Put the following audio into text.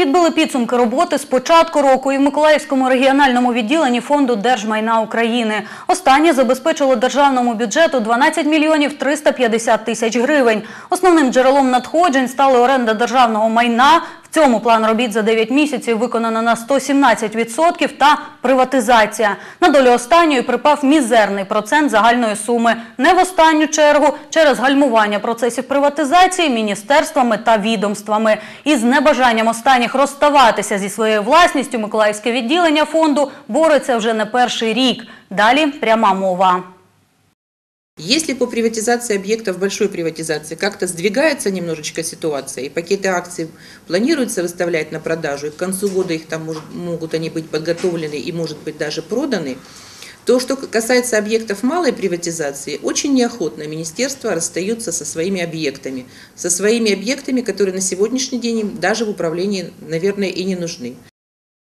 Підбили підсумки роботи з початку року і в Миколаївському регіональному відділенні Фонду держмайна України. Останнє забезпечило державному бюджету 12 мільйонів 350 тисяч гривень. Основним джерелом надходжень стали оренда державного майна. Цьому план робіт за 9 місяців виконано на 117% та приватизація. На долю останньої припав мізерний процент загальної суми. Не в останню чергу через гальмування процесів приватизації міністерствами та відомствами. Із небажанням останніх розставатися зі своєю власністю Миколаївське відділення фонду бореться вже не перший рік. Далі пряма мова. Если по приватизации объектов, большой приватизации, как-то сдвигается немножечко ситуация, и пакеты акций планируется выставлять на продажу, и к концу года их там может, могут они быть подготовлены и, может быть, даже проданы, то, что касается объектов малой приватизации, очень неохотно министерства расстаются со своими объектами, со своими объектами, которые на сегодняшний день даже в управлении, наверное, и не нужны.